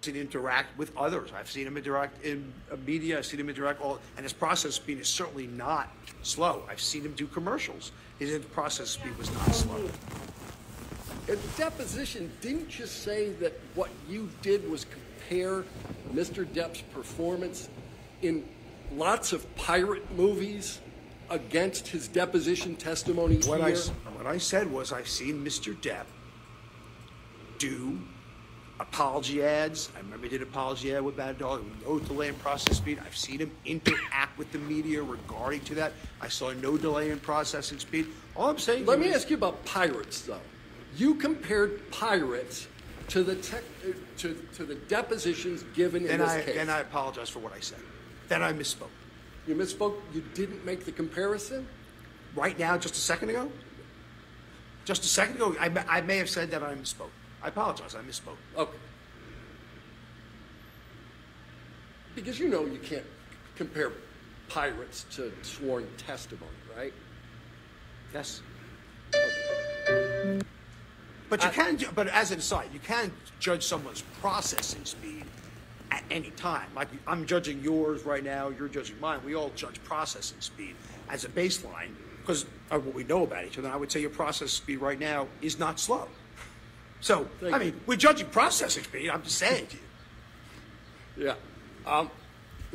seen him interact with others. I've seen him interact in uh, media. I've seen him interact all, and his process speed is certainly not slow. I've seen him do commercials. His process speed was not slow. At the deposition, didn't you say that what you did was compare Mr. Depp's performance in lots of pirate movies against his deposition testimony What here? I, what I said was I've seen Mr. Depp do apology ads. I remember he did apology ad with Bad Dog, no delay in process speed. I've seen him interact with the media regarding to that. I saw no delay in processing speed. All I'm saying Let me is- ask you about pirates, though. You compared pirates to the tech, uh, to, to the depositions given in this I, case. then I apologize for what I said. Then I misspoke. You misspoke. You didn't make the comparison. Right now, just a second ago, just a second ago, I, may- I may have said that I misspoke. I apologize. I misspoke. Okay. Because you know you can't compare pirates to sworn testimony, right? Yes. But you can, ju- but as an aside, you can judge someone's processing speed at any time. Like I'm judging yours right now, you're judging mine. We all judge processing speed as a baseline because of what we know about each other. I would say your process speed right now is not slow. So, Thank I you. mean, we're judging processing speed. I'm just saying to you. Yeah. Um,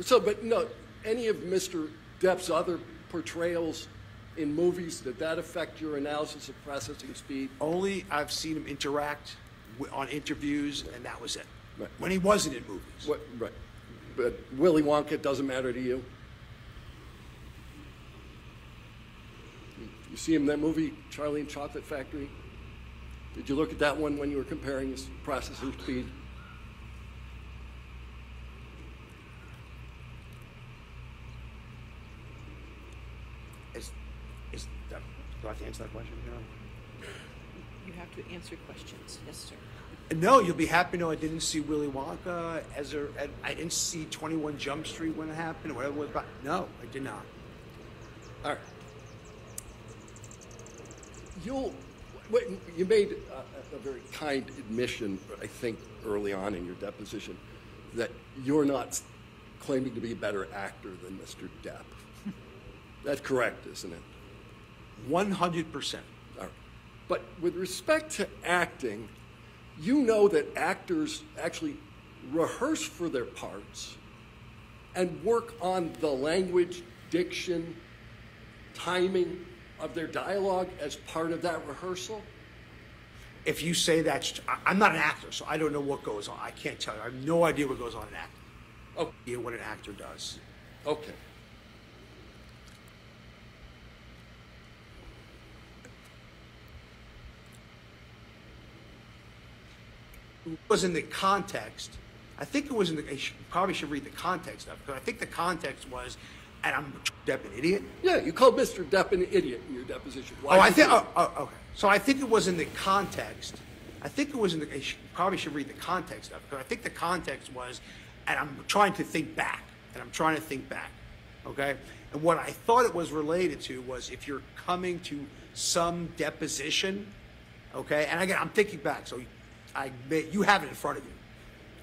so, but no, any of Mr. Depp's other portrayals in movies, did that affect your analysis of processing speed? Only I've seen him interact on interviews, and that was it. Right. When he wasn't in movies. What, right. But Willy Wonka doesn't matter to you? You see him in that movie, Charlie and Chocolate Factory? Did you look at that one when you were comparing his processing speed? Is, is, that- do I have to answer that question? No. You have to answer questions. Yes, sir. No, you'll be happy to know I didn't see Willy Wonka as a, I didn't see 21 Jump Street when it happened or whatever it was about. No, I did not. All right. You'll, wait, you made a, a very kind admission, I think, early on in your deposition, that you're not claiming to be a better actor than Mr. Depp. That's correct, isn't it? 100%. All right. But with respect to acting, you know that actors actually rehearse for their parts and work on the language, diction, timing of their dialogue as part of that rehearsal? If you say that, I'm not an actor, so I don't know what goes on. I can't tell you. I have no idea what goes on in acting. Oh, Yeah, what an actor does. okay. It was in the context. I think it was in the, I should, probably should read the context of it, because I think the context was, and I'm Depp an idiot. Yeah, you called Mr. Depp an idiot in your deposition. Why Oh, I think. Oh, oh, okay. So I think it was in the context. I think it was in the. I should, probably should read the context of it because I think the context was, and I'm trying to think back, and I'm trying to think back, okay. And what I thought it was related to was if you're coming to some deposition, okay. And again, I'm thinking back, so I you have it in front of you.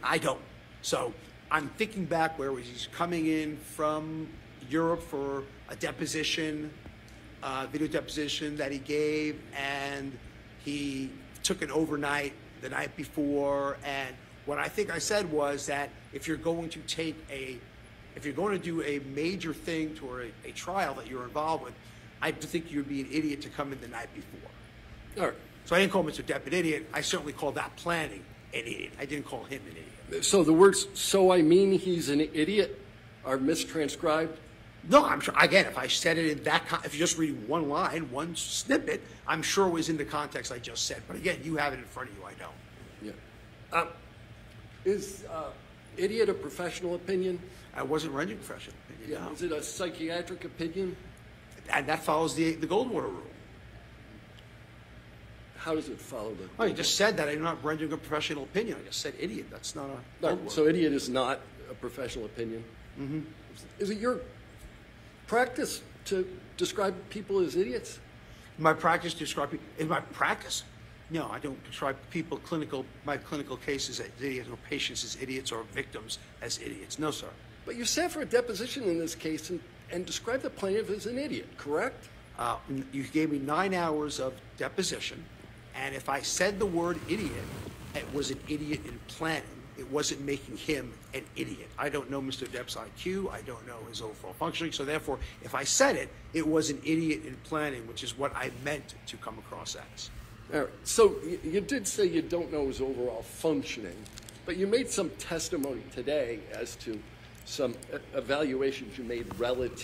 I don't. So I'm thinking back where was he's coming in from Europe for a deposition, uh, video deposition that he gave, and he took an overnight the night before. And what I think I said was that if you're going to take a, if you're going to do a major thing to a, a trial that you're involved with, I think you'd be an idiot to come in the night before. All right. So I didn't call Mr. Depp an idiot. I certainly called that planning an idiot. I didn't call him an idiot. So the words "so I mean he's an idiot" are mistranscribed. No, I'm sure. Again, if I said it in that, con- if you're just reading one line, one snippet, I'm sure it was in the context I just said. But again, you have it in front of you. I don't. Yeah. Um, is uh, idiot a professional opinion? I wasn't rendering professional opinion. no. Is it a psychiatric opinion? And that follows the the Goldwater rule. How does it follow the? Oh, you just said that I'm not rendering a professional opinion. I just said idiot. That's not a No, so idiot is not a professional opinion. Mm-hmm. Is it your practice to describe people as idiots? my practice to describe in my practice. No, I don't describe people, clinical, my clinical cases as idiots or patients as idiots or victims as idiots. No, sir. But you sat for a deposition in this case and, and described the plaintiff as an idiot, correct? Uh, you gave me nine hours of deposition, and if I said the word idiot, it was an idiot in planning. It wasn't making him an idiot. I don't know Mr. Depp's IQ. I don't know his overall functioning. So therefore, if I said it, it was an idiot in planning, which is what I meant to come across as. All right. So you, did say you don't know his overall functioning, but you made some testimony today as to some evaluations you made relative